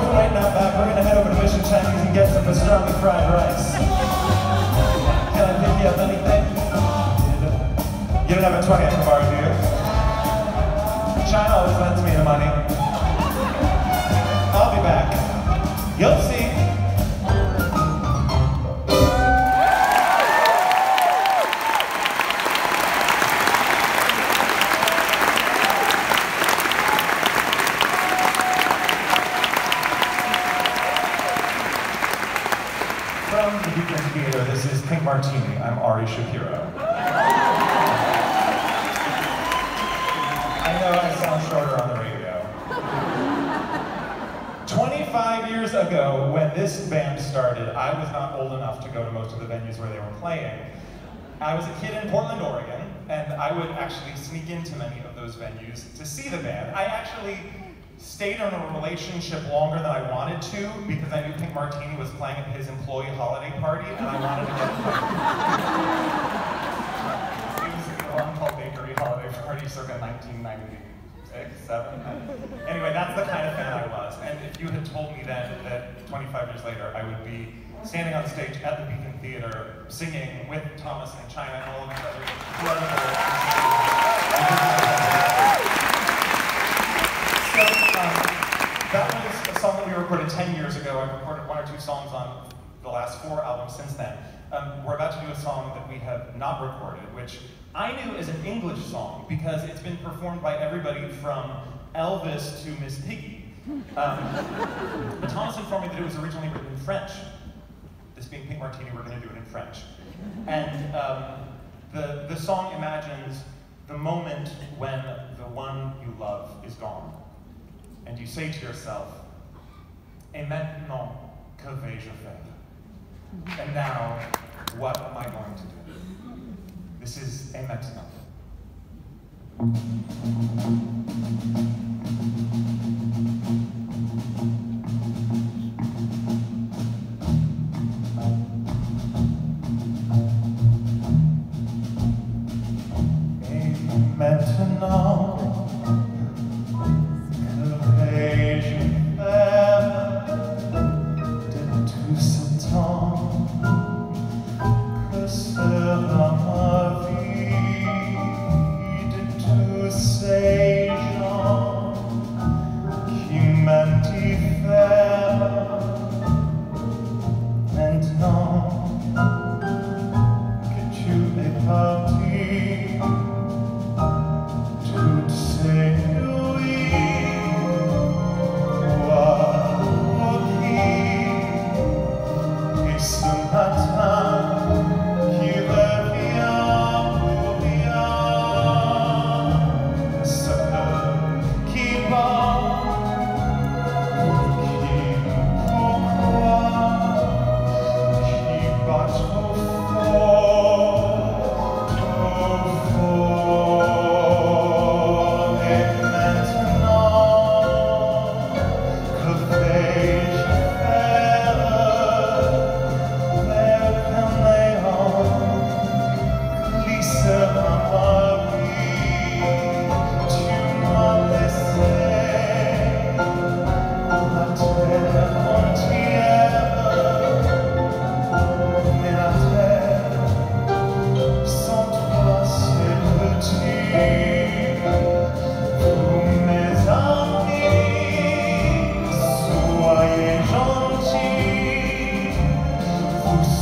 Boys are back. We're gonna head over to Mission Chinese and get some pastrami fried rice. Can I pick you up anything? You don't have a 20 at the bar, do you? China always lends me the money. I'll be back. You'll the Beacon Theater, this is Pink Martini. I'm Ari Shapiro. I know I sound shorter on the radio. 25 years ago, when this band started, I was not old enough to go to most of the venues where they were playing. I was a kid in Portland, Oregon, and I would actually sneak into many of those venues to see the band. I actually stayed in a relationship longer than I wanted to because I knew Pink Martini was playing at his employee holiday party, and I wanted to get it was a called bakery holiday party circa 1996, 7. Anyway, that's the kind of fan I was. And if you had told me then that 25 years later I would be standing on stage at the Beacon Theater singing with Thomas and China and all of these other that was a song that we recorded 10 years ago. I've recorded one or two songs on the last four albums since then. Um, we're about to do a song that we have not recorded, which I knew is an English song because it's been performed by everybody from Elvis to Miss Piggy. Um, Thomas informed me that it was originally written in French. This being Pink Martini, we're going to do it in French. And um, the, the song imagines the moment when the one you love is gone. And you say to yourself, Et maintenant, que vais-je faire? Mm-hmm. And now, what am I going to do? This is Et maintenant.